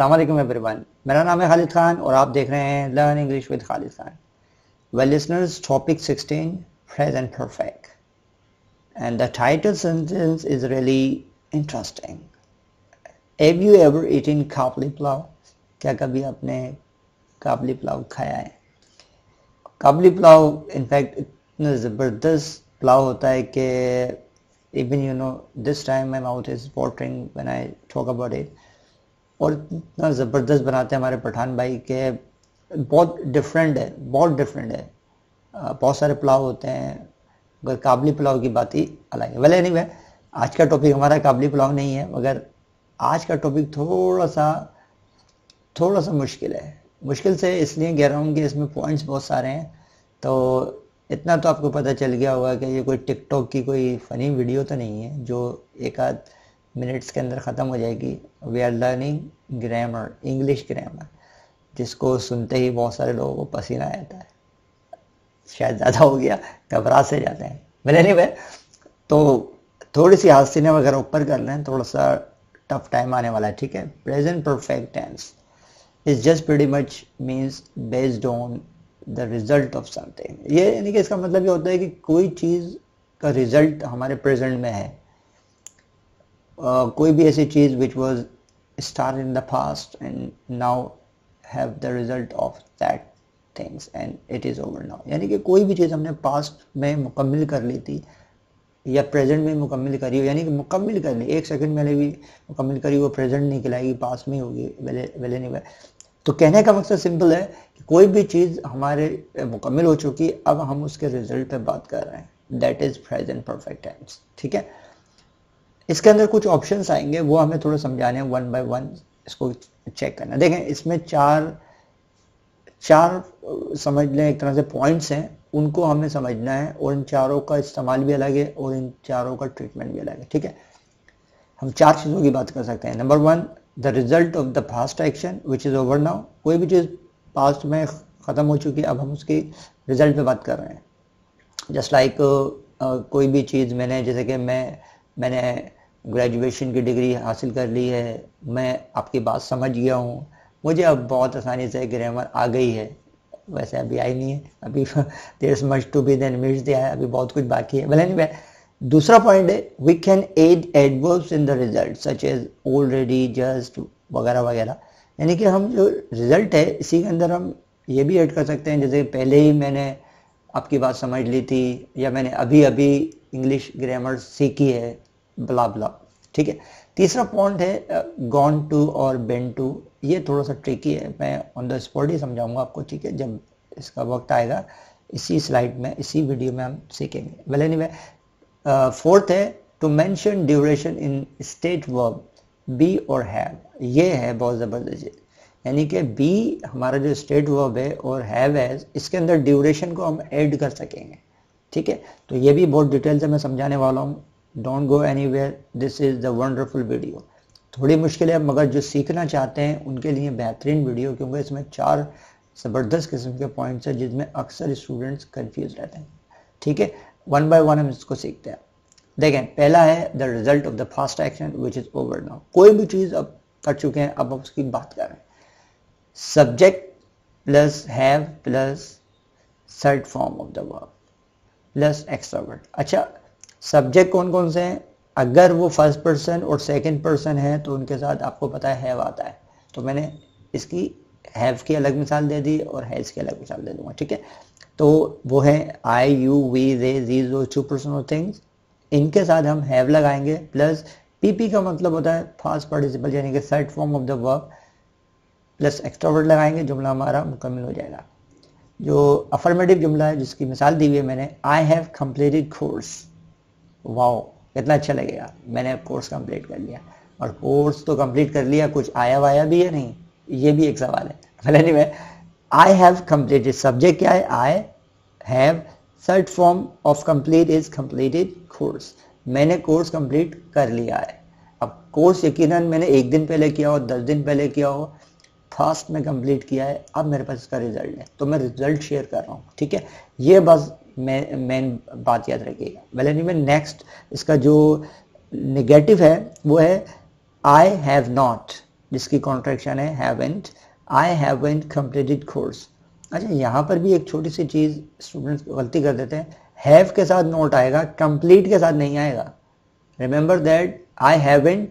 वालेकुम एवरीवन। मेरा नाम है खालिद खान और आप देख रहे हैं learn English with Khalid Khan. Well listeners topic 16 present perfect. And the title sentence is really interesting. Have you ever eaten Kabuli pulao क्या कभी आपने काबली पुलाव खाया है? काबली पुलाव इनफैक्ट इतना ज़बरदस्त पुलाव होता है कि even you know this time my mouth is watering when I talk about it. और इतना ज़बरदस्त बनाते हैं हमारे पठान भाई के। बहुत डिफरेंट है, बहुत डिफरेंट है। बहुत सारे पुलाव होते हैं। अगर काबली पुलाव की बात ही अलग है। वेल एनीवे आज का टॉपिक हमारा काबली पुलाव नहीं है, मगर आज का टॉपिक थोड़ा सा थोड़ा सा मुश्किल है। मुश्किल से इसलिए कह रहा हूँ कि इसमें पॉइंट्स बहुत सारे हैं। तो इतना तो आपको पता चल गया होगा कि ये कोई टिकटॉक की कोई फ़नी वीडियो तो नहीं है, जो एक आध मिनट्स के अंदर ख़त्म हो जाएगी। We are learning grammar English grammar जिसको सुनते ही बहुत सारे लोगों को पसीना आता है। शायद ज़्यादा हो गया, घबरा से जाते हैं। मिले नहीं वे तो थोड़ी सी हासिने वगैरह ऊपर कर लें थोड़ा सा टफ टाइम आने वाला है, ठीक है? Present perfect tense is just very much means based on the result of something ये यानी कि इसका मतलब ये होता है कि कोई चीज़ का रिज़ल्ट हमारे प्रेजेंट में है। कोई भी ऐसी चीज़ which was start in the past and now have the result of that things and it is over now यानी कि कोई भी चीज़ हमने पास्ट में मुकम्मल कर ली थी या प्रेजेंट में मुकम्मल करी हो, यानी कि मुकम्मल कर ली, एक सेकंड मैंने भी मुकम्मल करी वो प्रेजेंट नहीं खिलाएगी पास में होगी वेले वेले नहीं तो कहने का मकसद सिंपल है कि कोई भी चीज़ हमारे मुकम्मल हो चुकी, अब हम उसके रिज़ल्ट पे बात कर रहे हैं। That is present perfect tense ठीक है? इसके अंदर कुछ ऑप्शंस आएँगे वो हमें थोड़ा समझाने हैं वन बाय वन इसको चेक करना। देखें इसमें चार चार समझ लें एक तरह से पॉइंट्स हैं उनको हमें समझना है और इन चारों का इस्तेमाल भी अलग है और इन चारों का ट्रीटमेंट भी अलग है ठीक है? हम चार चीज़ों की बात कर सकते हैं। Number one the result of the past action which is over now कोई भी चीज़ पास्ट में ख़त्म हो चुकी है अब हम उसकी रिज़ल्ट पे बात कर रहे हैं। Just like like, uh, uh, कोई भी चीज़ मैंने जैसे कि मैं मैंने ग्रेजुएशन की डिग्री हासिल कर ली है, मैं आपकी बात समझ गया हूँ। मुझे अब बहुत आसानी से ग्रामर आ गई है। वैसे अभी आई नहीं है, अभी देर मच टू बी देन मिट्स दिया है, अभी बहुत कुछ बाकी है। भले नहीं दूसरा पॉइंट है we can add adverbs in the result such as already just वगैरह वगैरह। यानी कि हम जो रिज़ल्ट है, इसी के अंदर हम ये भी ऐड कर सकते हैं, जैसे पहले ही मैंने आपकी बात समझ ली थी, या मैंने अभी अभी इंग्लिश ग्रामर सीखी है ब्ला ब्ला ठीक है? तीसरा पॉइंट है गॉन टू और बेन टू ये थोड़ा सा ट्रिकी है, मैं ऑन द स्पॉट ही समझाऊँगा आपको, ठीक है? जब इसका वक्त आएगा, इसी स्लाइड में, इसी वीडियो में हम सीखेंगे। वेल एनी वे फोर्थ है to mention duration in state verb be और हैव ये है, बहुत ज़बरदस्त। यानी कि बी हमारा जो स्टेट वर्ब है और हैव है इसके अंदर ड्यूरेशन को हम ऐड कर सकेंगे। ठीक है? तो ये भी बहुत डिटेल से मैं समझाने वाला हूँ। Don't go any this is the wonderful video थोड़ी मुश्किल है, मगर जो सीखना चाहते हैं, उनके लिए बेहतरीन वीडियो क्योंकि इसमें चार ज़बरदस्त किस्म के पॉइंट्स हैं जिसमें अक्सर स्टूडेंट्स कंफ्यूज रहते हैं। ठीक है? वन बाय वन हम इसको सीखते हैं। देखें, पहला है the result of the past action which is over now कोई भी चीज़ अब कर चुके हैं, अब हम उसकी बात कर subject plus have plus third form of the verb plus extra अच्छा सब्जेक्ट कौन कौन से हैं? अगर वो फ़र्स्ट पर्सन और सेकंड पर्सन है तो उनके साथ आपको पता है हैव आता है। तो मैंने इसकी हैव की अलग मिसाल दे दी और हैज़ की अलग मिसाल दे दूँगा, ठीक है? तो वो है I you we they these दो टू पर्सन थिंग्स इनके साथ हम हैव लगाएँगे प्लस पीपी का मतलब होता है फास्ट पार्टिसिपल यानी कि third form of the verb plus extra word लगाएँगे, जुमला हमारा मुकम्मल हो जाएगा। जो अफर्मेटिव जुमला है, जिसकी मिसाल दी हुई है मैंने I have completed course wow कितना अच्छा लगेगा। मैंने कोर्स कंप्लीट कर लिया। और कोर्स तो कंप्लीट कर लिया, कुछ आया वाया भी है नहीं? ये भी एक सवाल है। भले नहीं मैं आई हैव कंप्लीटेड सब्जेक्ट क्या है? I have third form of complete is completed course मैंने कोर्स कंप्लीट कर लिया है। अब कोर्स यकीनन मैंने एक दिन पहले किया हो, दस दिन पहले किया हो फास्ट में कंप्लीट किया है, अब मेरे पास इसका रिज़ल्ट है। तो मैं रिज़ल्ट शेयर कर रहा हूँ, ठीक है? ये बस मेन बात याद रखिएगा। वेल एनी में नेक्स्ट इसका जो निगेटिव है, वो है आई हैव नॉट जिसकी कॉन्ट्रेक्शन है haven't I haven't completed course अच्छा यहाँ पर भी एक छोटी सी चीज़ स्टूडेंट्स गलती कर देते हैं। हैव के साथ नोट आएगा कंप्लीट के साथ नहीं आएगा। Remember that I haven't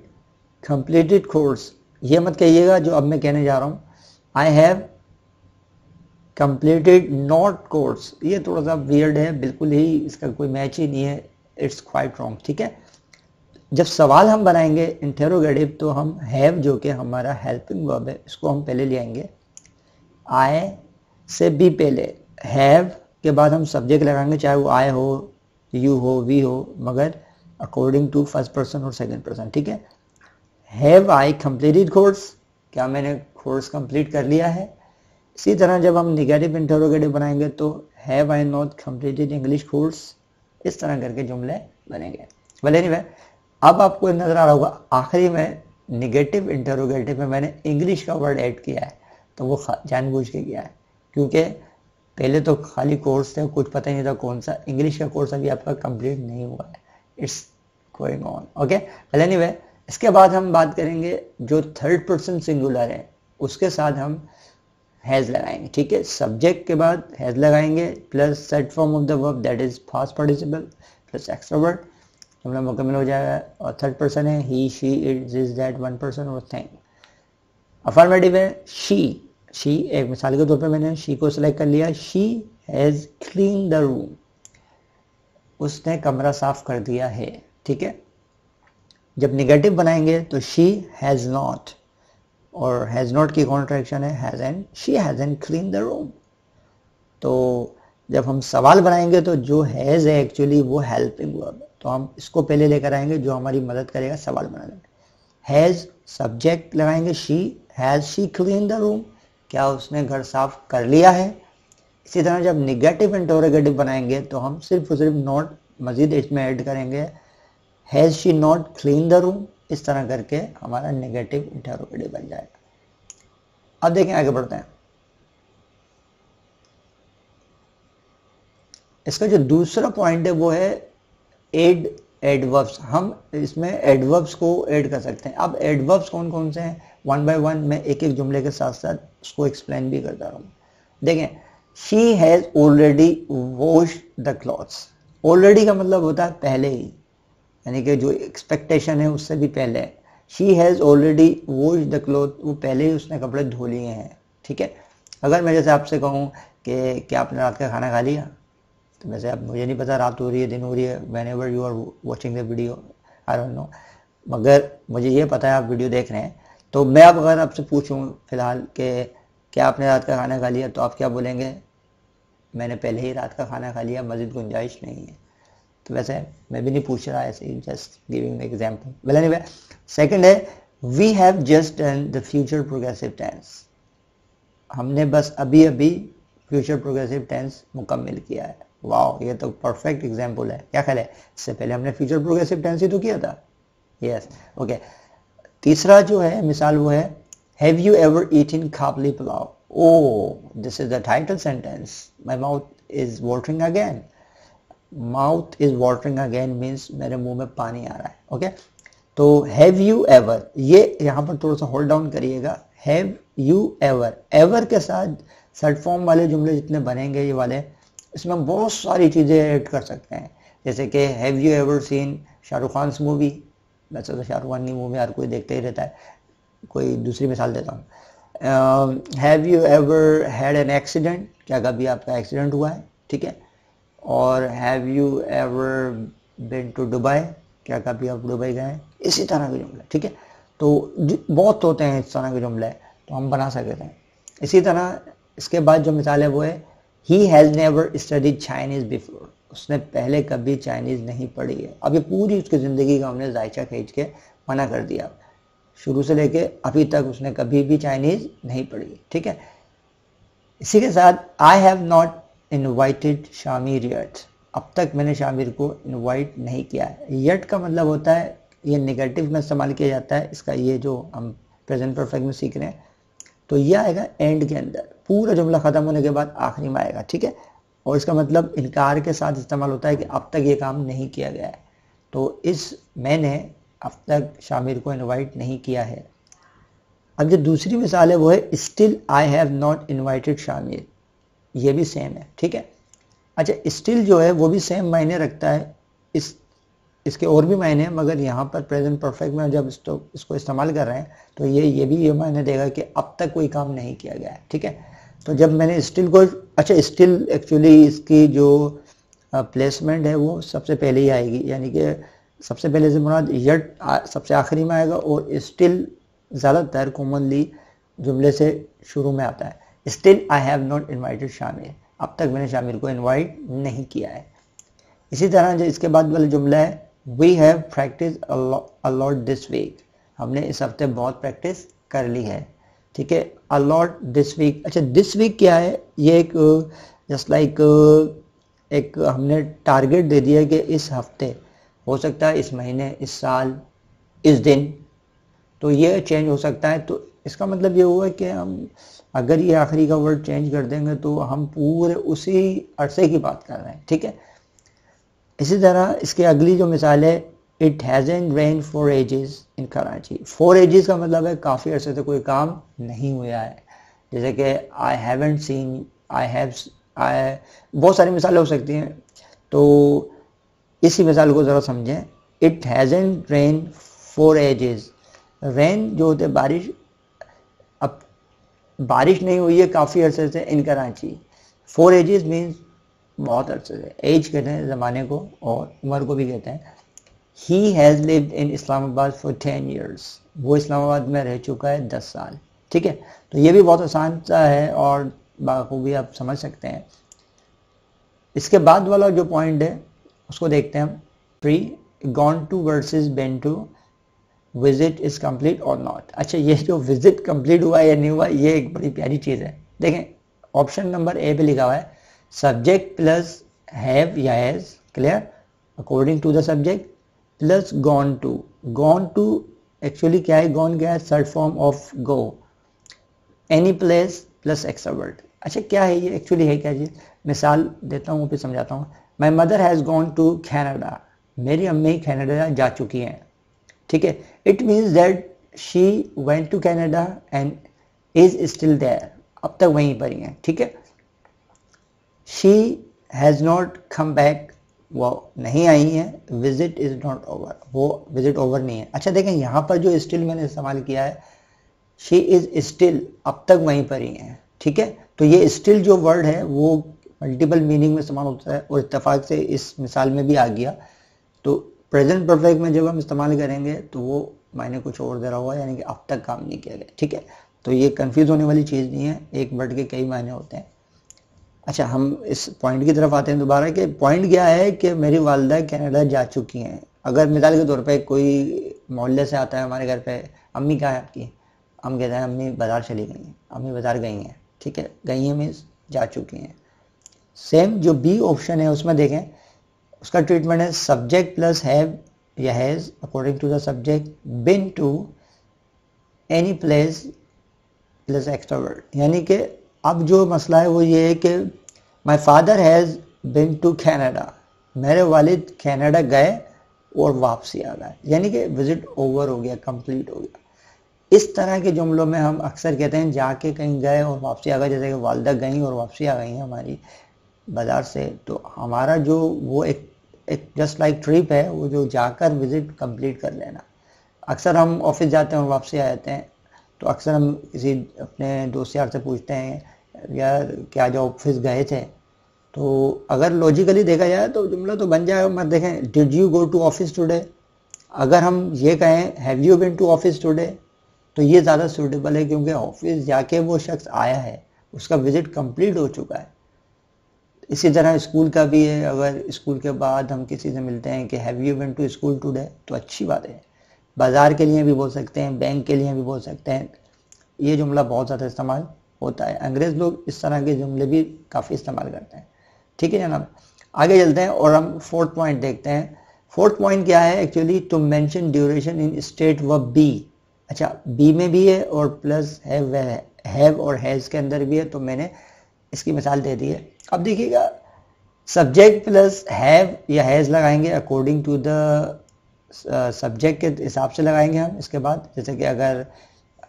completed course ये मत कहिएगा जो अब मैं कहने जा रहा हूँ। I have completed not course ये थोड़ा सा वियर्ड है, बिल्कुल ही इसका कोई मैच ही नहीं है। इट्स क्वाइट रॉन्ग ठीक है? जब सवाल हम बनाएँगे इंटेरोगेटिव तो हम हैव जो कि हमारा हेल्पिंग वर्ब है, इसको हम पहले ले आएँगे। आए से बी पहले हैव के बाद हम सब्जेक्ट लगाएँगे, चाहे वो आई हो यू हो वी हो, मगर अकॉर्डिंग टू फ़र्स्ट पर्सन और सेकेंड पर्सन ठीक है? हैव आई कंप्लीटेड कोर्स क्या मैंने कोर्स कंप्लीट कर लिया है? इसी तरह जब हम निगेटिव इंटरोगेटिव बनाएँगे तो have I not completed English course इस तरह करके जुमले बनेंगे। वेल एनीवे अब आपको नज़र आ रहा होगा, आखिरी में निगेटिव इंटरोगेटिव में मैंने इंग्लिश का वर्ड ऐड किया है तो वो जानबूझ के किया है। क्योंकि पहले तो खाली कोर्स थे, कुछ पता ही नहीं था कौन सा इंग्लिश का कोर्स अभी आपका कंप्लीट नहीं हुआ है। It's going on okay well anyway इसके बाद हम बात करेंगे जो थर्ड पर्सन सिंगुलर है, उसके साथ हम हैज़ लगाएँगे, ठीक है? सब्जेक्ट के बाद हैज़ लगाएँगे plus set form of the verb that is past participle plus extra word जुमला मुकम्मल हो जाएगा, और थर्ड पर्सन है he she it is that one person और थिंग अफर्मेटिव है शी शी एक मिसाल के तौर पे मैंने शी को सिलेक्ट कर लिया she has clean the room उसने कमरा साफ़ कर दिया है, ठीक है? जब निगेटिव बनाएँगे तो शी हैज़ नॉट और हैज़ नॉट की कॉन्ट्रैक्शन है has and she has and clean the room तो जब हम सवाल बनाएँगे तो जो हैज़ है एक्चुअली वो हेल्पिंग वर्ब तो हम इसको पहले लेकर आएँगे जो हमारी मदद करेगा, सवाल बनाने में हैज़ सब्जेक्ट लगाएँगे she has she clean the room क्या उसने घर साफ़ कर लिया है? इसी तरह जब निगेटिव इंटोरोगेटिव बनाएँगे तो हम सिर्फ़ और सिर्फ़ नॉट मजीद इसमें ऐड करेंगे। Has she not clean the room इस तरह करके हमारा नेगेटिव इंटरोगेटिव बन जाएगा। अब देखें आगे बढ़ते हैं। इसका जो दूसरा पॉइंट है वो है एड एडवर्ब्स हम इसमें एडवर्ब्स को ऐड कर सकते हैं। अब एडवर्ब्स कौन कौन से हैं? वन बाय वन मैं एक एक जुमले के साथ साथ उसको एक्सप्लेन भी करता रहूँ। देखें she has already wash the clothes already का मतलब होता है पहले ही। यानी कि जो एक्सपेक्टेशन है उससे भी पहले। She has already wash the cloth वो पहले ही उसने कपड़े धो लिए हैं, ठीक है? अगर मैं जैसे आपसे कहूँ कि क्या आपने रात का खाना खा लिया? तो वैसे अब मुझे नहीं पता रात हो रही है, दिन हो रही है whenever you are watching the video I don't know मगर मुझे ये पता है, आप वीडियो देख रहे हैं। तो मैं अब अगर आपसे पूछूँ फ़िलहाल कि क्या आपने रात का खाना खा लिया तो आप क्या बोलेंगे? मैंने पहले ही रात का खाना खा लिया मज़ीद गुंजाइश नहीं है। तो वैसे मैं भी नहीं पूछ रहा, ऐसे just giving example well anyway second है we have just done the future progressive tense हमने बस अभी अभी फ्यूचर प्रोग्रेसिव टेंस मुकम्मल किया है। वाह ये तो परफेक्ट एग्ज़ाम्पल है। क्या ख्याल है? इससे पहले हमने फ्यूचर प्रोग्रेसिव टेंस ही तो किया था। Yes yes. Okay okay. तीसरा जो है, मिसाल वो है have you ever eaten Khapli pulao oh this is the title sentence my mouth is watering again mouth is watering again means मेरे मुँह में पानी आ रहा है ओके तो हैव यू एवर ये यहाँ पर थोड़ा सा होल्ड डाउन करिएगा। हैव यू एवर एवर के साथ सर्ट फॉर्म वाले जुमले जितने बनेंगे ये वाले, इसमें बहुत सारी चीज़ें ऐड कर सकते हैं। जैसे कि have you ever seen Shahrukh Khan movie वैसे तो शाहरुख खान की मूवी हर कोई देखते ही रहता है। कोई दूसरी मिसाल देता हूँ। Have you ever had an accident क्या कभी आपका एक्सीडेंट हुआ है? ठीक है? और have you ever been to Dubai क्या कभी आप दुबई गए? इसी तरह के जुमले, ठीक है? तो बहुत होते हैं इस तरह के जुमले तो हम बना सकते हैं। इसी तरह इसके बाद जो मिसाल है वो है he has never studied Chinese before उसने पहले कभी चाइनीज़ नहीं पढ़ी है। अब ये पूरी उसकी ज़िंदगी का हमने जायचा खींच के मना कर दिया। शुरू से लेके अभी तक उसने कभी भी चाइनीज़ नहीं पढ़ी, ठीक है? इसी के साथ I have not invited Shamir yet. अब तक मैंने शामिर को इनवाइट नहीं किया है। यट का मतलब होता है, ये नेगेटिव में इस्तेमाल किया जाता है, इसका ये जो हम प्रेजेंट परफेक्ट में सीख रहे हैं तो ये आएगा एंड के अंदर। पूरा जुमला ख़त्म होने के बाद आखिरी में आएगा, ठीक है? और इसका मतलब इनकार के साथ इस्तेमाल होता है कि अब तक ये काम नहीं किया गया है। तो इस मैंने अब तक शामिर को इनवाइट नहीं किया है। अब जो दूसरी मिसाल है, वो है still I have not invited Shamir. ये भी सेम है, ठीक है? अच्छा स्टिल जो है, वो भी सेम मायने रखता है। इस, इसके और भी मायने हैं, मगर यहाँ पर प्रेजेंट परफेक्ट में जब इसको इसको इस्तेमाल कर रहे हैं तो ये ये भी ये मायने देगा कि अब तक कोई काम नहीं किया गया है, ठीक है? तो जब मैंने स्टिल को अच्छा स्टिल एक्चुअली इसकी जो प्लेसमेंट है, वो सबसे पहले ही आएगी। यानी कि सबसे पहले से मुराद यट सबसे आखिरी में आएगा और स्टिल ज़्यादातर कॉमनली जुमले से शुरू में आता है। Still I have not invited Shamil अब तक मैंने शामिल को इन्वाइट नहीं किया है। इसी तरह जो इसके बाद वाला जुमला है we have practice a lot this week हमने इस हफ़्ते बहुत प्रैक्टिस कर ली है। ठीक है? अलॉट दिस वीक अच्छा दिस वीक क्या है? ये एक जस्ट लाइक like, एक हमने टारगेट दे दिया कि इस हफ़्ते हो सकता है इस महीने इस साल इस दिन तो ये चेंज हो सकता है। तो इसका मतलब ये हुआ कि हम अगर ये आखिरी का वर्ड चेंज कर देंगे तो हम पूरे उसी अरसे की बात कर रहे हैं, ठीक है? इसी तरह इसके अगली जो मिसाल है it hasn't rain for ages in Karachi for ages का मतलब है काफ़ी अरसे से कोई काम नहीं हुआ है। जैसे कि I haven't seen I have I बहुत सारी मिसालें हो सकती हैं। तो इसी मिसाल को ज़रा समझें। It hasn't rain for ages rain जो होते बारिश बारिश नहीं हुई है, काफ़ी अरसे से in Karachi for ages means बहुत अरसे से। एज कहते हैं ज़माने को और उम्र को भी कहते हैं। He has lived in Islamabad for ten years वो इस्लामाबाद में रह चुका है दस साल। ठीक है? तो ये भी बहुत आसान सा है और बाखूबी आप समझ सकते हैं। इसके बाद वाला जो पॉइंट है, उसको देखते हैं हम। Pre gone to versus been to visit is complete और नॉट अच्छा ये जो विज़िट कंप्लीट हुआ या नहीं हुआ, ये एक बड़ी प्यारी चीज़ है। देखें ऑप्शन नंबर ए पे लिखा हुआ है सब्जेक्ट प्लस हैव या has clear according to the subject plus gone to gone to actually क्या है? गॉन क्या है? Third form of go any place plus extra word अच्छा क्या है ये? एक्चुअली है क्या चीज़? मिसाल देता हूँ, फिर समझाता हूँ। My mother has gone to Canada मेरी अम्मी कैनेडा जा चुकी हैं। ठीक है? It means that she went to Canada and is still there अब तक वहीं पर ही हैं, ठीक है? She has not come back वो नहीं आई है. विज़िट इज़ नॉट ओवर वो विज़िट ओवर नहीं है. अच्छा देखें, यहाँ पर जो स्टिल मैंने इस्तेमाल किया है शी इज़ स्टिल अब तक वहीं पर ही है, ठीक है? तो ये स्टिल जो वर्ड है, वो मल्टीपल मीनिंग में इस्तेमाल होता है और इतफाक से इस मिसाल में भी आ गया। तो प्रेजेंट परफेक्ट में जब हम इस्तेमाल करेंगे तो वो मायने कुछ और दे रहा हुआ यानी कि अब तक काम नहीं किया गया, ठीक है? तो ये कंफ्यूज होने वाली चीज़ नहीं है, एक वर्ड के कई मायने होते हैं। अच्छा हम इस पॉइंट की तरफ़ आते हैं दोबारा कि पॉइंट क्या है कि मेरी वालदा कनाडा जा चुकी हैं। अगर मिसाल के तौर पे कोई मोहल्ले से आता है हमारे घर पे, अम्मी कहाँ है आपकी? हम कहते हैं, अम्मी बाज़ार चली गई हैं, अम्मी बाज़ार गई हैं, ठीक है? गई हैं, मीन्स जा चुकी हैं। सेम जो बी ऑप्शन है, उसमें देखें उसका ट्रीटमेंट है सब्जेक्ट प्लस हैव या has according to the subject been to any place plus extra word यानी कि अब जो मसला है वो ये है कि my father has been to Canada मेरे वालिद कैनेडा गए और वापसी आ गए। यानी कि विज़िट ओवर हो गया कंप्लीट हो गया। इस तरह के जुमलों में हम अक्सर कहते हैं, जाके कहीं गए और वापसी आ गए, जैसे कि वालदा गई और वापसी आ गई हमारी बाज़ार से तो हमारा जो वो एक एक जस्ट लाइक ट्रिप है, वो जो जाकर विज़िट कंप्लीट कर लेना। अक्सर हम ऑफ़िस जाते हैं और वापसी आ जाते हैं तो अक्सर हम किसी अपने दोस्त यार से पूछते हैं, यार, क्या जो ऑफ़िस गए थे? तो अगर लॉजिकली देखा जाए तो जुमला तो बन जाए मत देखें did you go to office today अगर हम ये कहें have you been to office today तो ये ज़्यादा सूटेबल है, क्योंकि ऑफ़िस जाके वो शख्स आया है, उसका विज़िट कंप्लीट हो चुका है। इसी तरह स्कूल का भी है, अगर स्कूल के बाद हम किसी से मिलते हैं कि have you been to school today तो अच्छी बात है। बाज़ार के लिए भी बोल सकते हैं, बैंक के लिए भी बोल सकते हैं। ये जुमला बहुत ज़्यादा इस्तेमाल होता है। अंग्रेज़ लोग इस तरह के जुमले भी काफ़ी इस्तेमाल करते हैं। ठीक है जनाब, आगे चलते हैं और हम फोर्थ पॉइंट देखते हैं। फोर्थ पॉइंट क्या है? Actually to mention duration in state व बी अच्छा बी में भी है और प्लस हैव हैव और हैज़ के अंदर भी है तो मैंने इसकी मिसाल दे दी है। अब देखिएगा सब्जेक्ट प्लस हैव या हैज़ लगाएँगे अकॉर्डिंग टू द सब्जेक्ट के हिसाब से लगाएँगे हम इसके बाद। जैसे कि अगर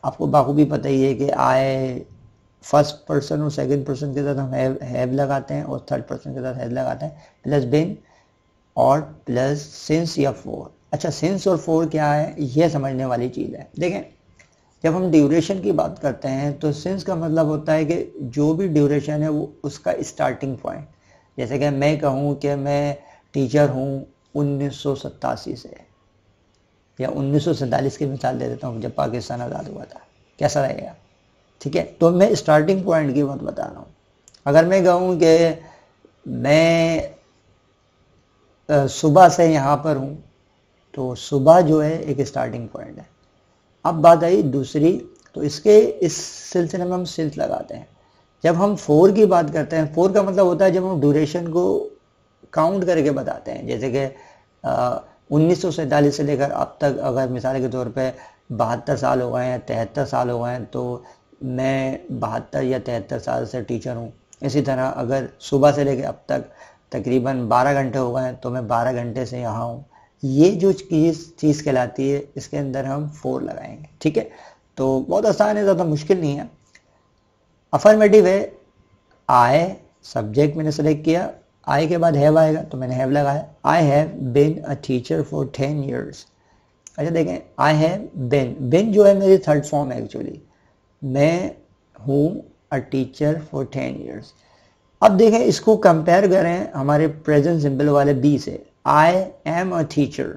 आपको बाखूबी पता ही है कि आई फ़र्स्ट पर्सन और सेकंड पर्सन के साथ हम हैव लगाते हैं और थर्ड पर्सन के साथ हैज़ लगाते हैं। प्लस बिन और प्लस सिंस या फोर अच्छा सिंस और फोर क्या है? यह समझने वाली चीज़ है। देखें जब हम ड्यूरेशन की बात करते हैं तो सिंस का मतलब होता है कि जो भी ड्यूरेशन है, वो उसका स्टार्टिंग पॉइंट जैसे कि मैं कहूँ कि मैं टीचर हूँ उन्नीस सौ सतासी से, या उन्नीस सौ सैंतालीस की मिसाल दे देता हूँ, जब पाकिस्तान आज़ाद हुआ था। कैसा रहेगा? ठीक है? तो मैं स्टार्टिंग पॉइंट की बात बता रहा हूँ। अगर मैं कहूँ कि मैं सुबह से यहाँ पर हूँ तो सुबह जो है एक स्टार्टिंग पॉइंट है। अब बात आई दूसरी तो इसके इस सिलसिले में हम सिल्स लगाते हैं। जब हम फोर की बात करते हैं, फोर का मतलब होता है जब हम ड्यूरेशन को काउंट करके बताते हैं। जैसे कि उन्नीस सौ सैंतालीस से लेकर अब तक अगर मिसाल के तौर पे बहत्तर साल हो गए हैं, तिहत्तर साल हो गए हैं तो मैं बहत्तर या तिहत्तर साल से टीचर हूँ। इसी तरह अगर सुबह से लेकर अब तक तकरीबन 12 घंटे हो गए हैं तो मैं 12 घंटे से यहाँ हूँ। ये जो चीज़ चीज़ कहलाती है, इसके अंदर हम फोर लगाएँगे, ठीक है? तो बहुत आसान है, ज़्यादा मुश्किल नहीं है। अफर्मेटिव है आए सब्जेक्ट मैंने सेलेक्ट किया। आई के बाद हैव आएगा तो मैंने हैव लगाया। I have been a teacher for ten years अच्छा देखें आई हैव बिन बिन जो है मेरी थर्ड फॉर्म है एक्चुअली मैं हूँ a teacher for ten years अब देखें, इसको कंपेयर करें हमारे प्रेजेंट सिंपल वाले बी से। आई एम अ टीचर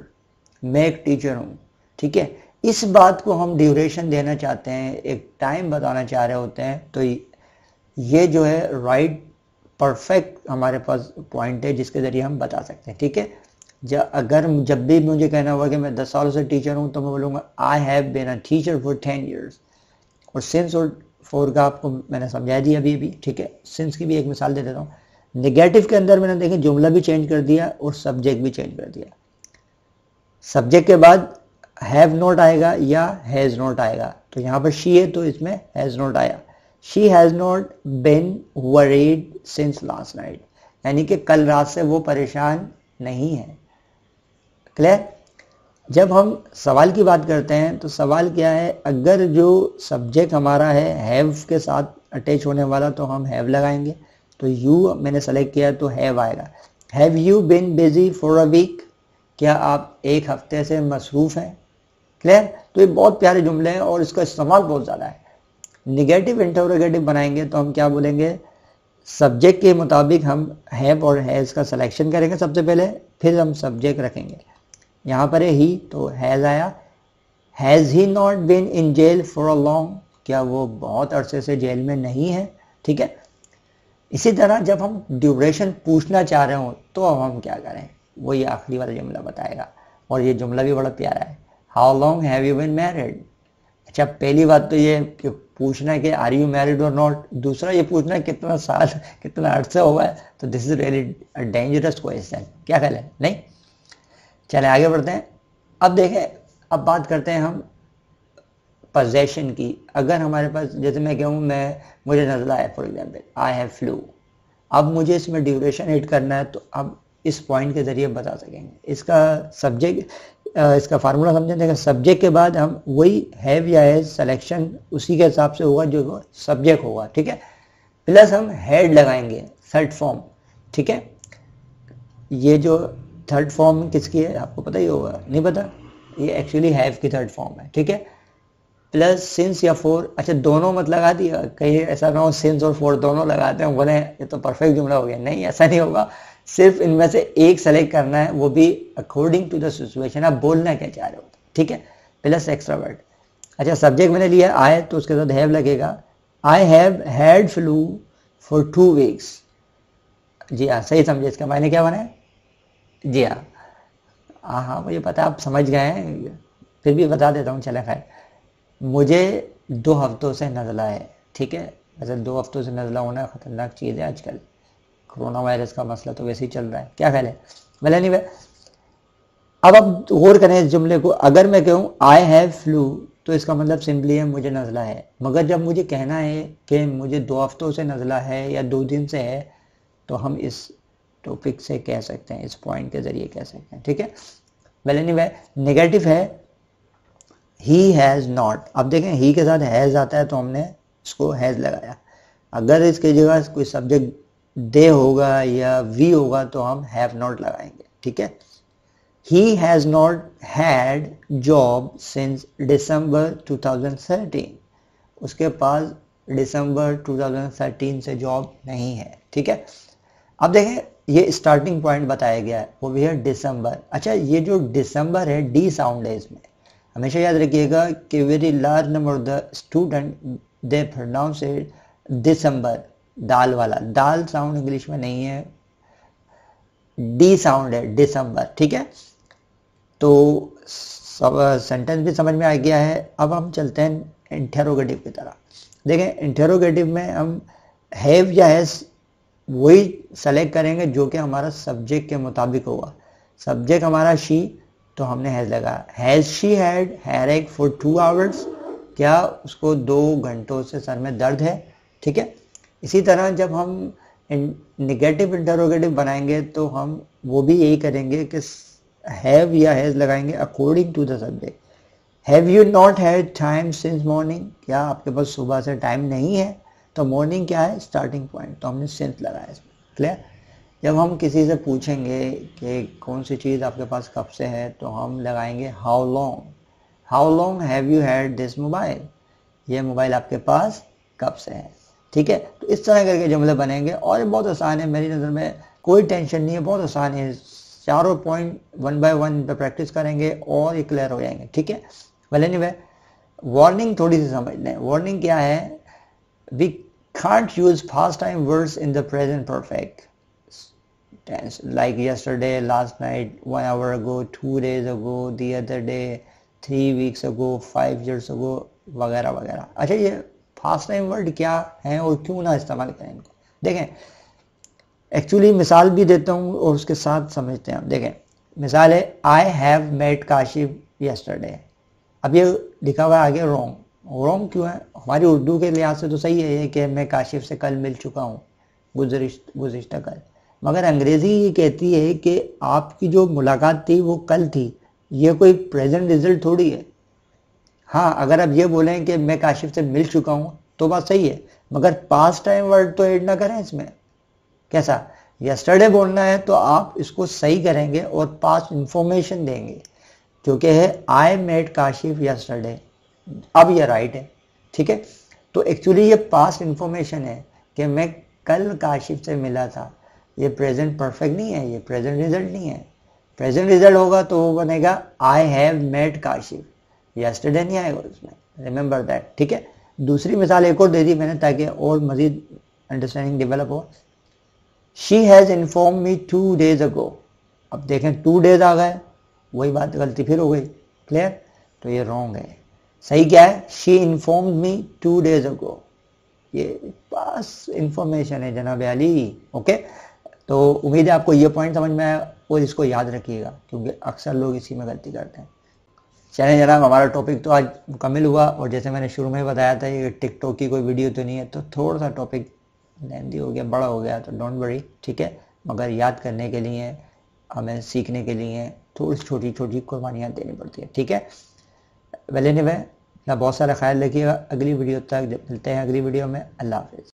मैं एक टीचर हूँ। ठीक है? इस बात को हम ड्यूरेशन देना चाहते हैं, एक टाइम बताना चाह रहे होते हैं तो ये जो है राइट परफेक्ट हमारे पास पॉइंट है, जिसके ज़रिए हम बता सकते हैं। ठीक है? जब, अगर जब भी मुझे कहना होगा कि मैं दस सालों से टीचर हूँ तो मैं बोलूँगा I have been a teacher for ten years और सिंस और फोर का आपको मैंने समझा दिया अभी अभी ठीक है? सिंस की भी एक मिसाल दे देता हूँ। नेगेटिव के अंदर मैंने देखें जुमला भी चेंज कर दिया और सब्जेक्ट भी चेंज कर दिया। सब्जेक्ट के बाद हैव नोट आएगा या हैज़ नॉट आएगा। तो यहाँ पर शी है तो इसमें हैज़ नोट आया। She has not been worried since last night यानी कि कल रात से वो परेशान नहीं है। क्लियर जब हम सवाल की बात करते हैं तो सवाल क्या है? अगर जो सब्जेक्ट हमारा है हैव के साथ अटैच होने वाला तो हम हैव लगाएँगे। तो यू मैंने सेलेक्ट किया तो हैव आएगा have you been busy for a week क्या आप एक हफ़्ते से मसरूफ़ हैं? क्लियर तो ये बहुत प्यारे जुमले हैं और इसका इस्तेमाल बहुत ज़्यादा है. निगेटिव इंटरोगेटिव बनाएँगे तो हम क्या बोलेंगे? सब्जेक्ट के मुताबिक हम हैव और हैज़ का सिलेक्शन करेंगे सबसे पहले, फिर हम सब्जेक्ट रखेंगे. यहाँ पर है ही तो हैज़ आया. Has he not been in jail for a long क्या वो बहुत अरसे से जेल में नहीं है? ठीक है? इसी तरह जब हम ड्यूरेशन पूछना चाह रहे हो तो अब हम क्या करें? वो ये आखिरी वाला जुमला बताएगा। और ये जुमला भी बड़ा प्यारा है। How long have you been married अच्छा पहली बात तो ये कि पूछना कि आर यू मैरिड और नॉट दूसरा, ये पूछना कितना साल, कितना अर्सा हुआ है? तो this is really dangerous question क्या ख्याल है? नहीं? चले, आगे बढ़ते हैं। अब देखें, अब बात करते हैं हम पोजेशन की। अगर हमारे पास, जैसे मैं कहूँ, मैं, मुझे नजला है for example I have flu अब मुझे इसमें ड्यूरेशन एड करना है तो अब इस पॉइंट के ज़रिए बता सकेंगे। इसका सब्जेक्ट इसका फार्मूला समझें सब्जेक्ट के बाद हम वही हैव या हैज़ सिलेक्शन उसी के हिसाब से होगा जो सब्जेक्ट होगा, ठीक है? प्लस हम हेड लगाएँगे थर्ड फॉर्म ठीक है? ये जो थर्ड फॉर्म किसकी है, आपको पता ही होगा, नहीं पता? ये एक्चुअली हैव की थर्ड फॉर्म है, ठीक है? प्लस सिंस या फोर अच्छा दोनों मत लगा दिया। कहीं ऐसा ना हो सिंस और फोर दोनों लगाते हैं, बोले, ये तो परफेक्ट जुमला हो गया। नहीं, ऐसा नहीं होगा। सिर्फ़ इनमें से एक सेलेक्ट करना है, वो भी अकॉर्डिंग टू द सिचुएशन आप बोलना क्या चाह रहे हो। ठीक है? प्लस एक्स्ट्रा वर्ड अच्छा सब्जेक्ट मैंने लिया आए तो उसके साथ हैव लगेगा। I have had flu for two weeks जी हाँ सही समझे इसका। मैंने क्या बनाया? जी हाँ। हाँ हाँ मुझे पता, आप समझ गए हैं। फिर भी बता देता हूँ, चले, खैर। मुझे दो हफ्तों से नज़ला है, ठीक है? वैसे दो हफ्तों से नज़ला होना ख़तरनाक चीज़ है आजकल। कोरोना वायरस का मसला तो वैसे ही चल रहा है। क्या ख्याल है? भले नहीं अब अब गौर करें इस जुमले को। अगर मैं कहूँ आई हैव फ्लू तो इसका मतलब सिंपली है मुझे नज़ला है। मगर जब मुझे कहना है कि मुझे दो हफ्तों से नज़ला है या दो दिन से है तो हम इस टॉपिक से कह सकते हैं, इस पॉइंट के ज़रिए कह सकते हैं, ठीक है? वेल एनी वे नेगेटिव है ही हैज़ नॉट अब देखें ही के साथ हैज़ आता है तो हमने इसको हैज़ लगाया। अगर इसकी जगह कोई सब्जेक्ट दे होगा या वी होगा तो हम हैव नॉट लगाएँगे, ठीक है? He has not had job since December 2013 उसके पास दिसंबर 2013 से जॉब नहीं है, ठीक है? अब देखें, ये स्टार्टिंग पॉइंट बताया गया है। वो भी है दिसंबर अच्छा ये जो दिसंबर है डी साउंड है इसमें। हमेशा याद रखिएगा कि very large number of the student they pronounce it December दाल वाला दाल साउंड इंग्लिश में नहीं है. डी साउंड है दिसंबर ठीक है? तो सब सेंटेंस भी समझ में आ गया है. अब हम चलते हैं इंटेरोगेटिव की तरह. देखें इंटेरोगेटिव में हम हैव या हैज़ वही सेलेक्ट करेंगे जो कि हमारा सब्जेक्ट के मुताबिक होगा. सब्जेक्ट हमारा शी तो हमने हैज़ लगा, हैज़ शी हैड हैर एक फॉर टू आवर्स क्या उसको दो घंटों से सर में दर्द है? ठीक है? इसी तरह जब हम निगेटिव इंटरोगेटिव बनाएँगे तो हम वो भी यही करेंगे कि हैव या हैज़ लगाएँगे according to the subject have you not had time since morning क्या आपके पास सुबह से टाइम नहीं है? तो मॉर्निंग क्या है? स्टार्टिंग पॉइंट तो हमने सिंस लगाया इसमें. क्लियर जब हम किसी से पूछेंगे कि कौन सी चीज़ आपके पास कब से है तो हम लगाएँगे how long how long have you had this mobile ये मोबाइल आपके पास कब से है? ठीक है? तो इस तरह करके जुमले बनेंगे और बहुत आसान है, मेरी नज़र में कोई टेंशन नहीं है, बहुत आसान है। चारों पॉइंट वन बाय वन पे प्रैक्टिस करेंगे और ये क्लियर हो जाएँगे, ठीक है? वेल एनी वे वार्निंग थोड़ी सी समझ लें। वार्निंग क्या है? We can't use past time words in the present tense like yesterday, last night, one hour ago, two days ago, the other day, three weeks ago, five years ago, वगैरह वगैरह। अच्छा ये fast time word क्या है और क्यों ना इस्तेमाल करें इनको? देखें एक्चुअली मिसाल भी देता हूँ और उसके साथ समझते हैं हम। देखें, मिसाल है I have met Kashif yesterday अब ये लिखा हुआ आगे रॉन्ग रॉन्ग क्यों है? हमारी उर्दू के लिहाज से तो सही है ये कि मैं काशिफ से कल मिल चुका हूँ। गुजरिश, गुजशत कल। मगर अंग्रेज़ी ये कहती है कि आपकी जो मुलाकात थी वो कल थी। ये कोई प्रेजेंट रिज़ल्ट थोड़ी है। हाँ अगर आप ये बोलें कि मैं काशिफ से मिल चुका हूँ तो बात सही है, मगर पास टाइम वर्ड तो ऐड ना करें इसमें। कैसा? यस्टरडे बोलना है तो आप इसको सही करेंगे और पास इंफॉर्मेशन देंगे, क्योंकि है आई मेड काशिफ यस्टरडे अब ये राइट है, ठीक है? तो एक्चुअली ये पास्ट इंफॉर्मेशन है कि मैं कल काशिफ से मिला था। ये प्रेजेंट परफेक्ट नहीं है, ये प्रेजेंट रिज़ल्ट नहीं है। प्रेजेंट रिज़ल्ट होगा तो वो बनेगा I have made Kashif yesterday नहीं आएगा उसमें। रिमेंबर दैट ठीक है? दूसरी मिसाल एक और दे दी मैंने ताकि और मजीद अंडरस्टैंडिंग डेवलप हो। She has inform me two days ago अब देखें टू डेज़ आ गए। वही बात गलती फिर हो गई। क्लियर तो ये रॉन्ग है। सही क्या है? She inform me two days ago ये पास इंफॉर्मेशन है जनाब अली ओके तो उम्मीद है आपको ये पॉइंट समझ में आया और इसको याद रखिएगा, क्योंकि अक्सर लोग इसी में गलती करते हैं। चले जनाब, हमारा टॉपिक तो आज मुकम्मल हुआ और जैसे मैंने शुरू में ही बताया था ये टिकटॉक की कोई वीडियो तो नहीं है तो थोड़ा सा टॉपिक लेंदी हो गया, बड़ा हो गया तो डोंट वरी ठीक है? मगर याद करने के लिए, हमें सीखने के लिए थोड़ी छोटी छोटी कुर्बानियाँ देनी पड़ती है, ठीक है? वेल एनी वे बहुत सारा ख्याल रखिएगा, अगली वीडियो तक मिलते हैं, अगली वीडियो में, अल्लाह हाफिज़।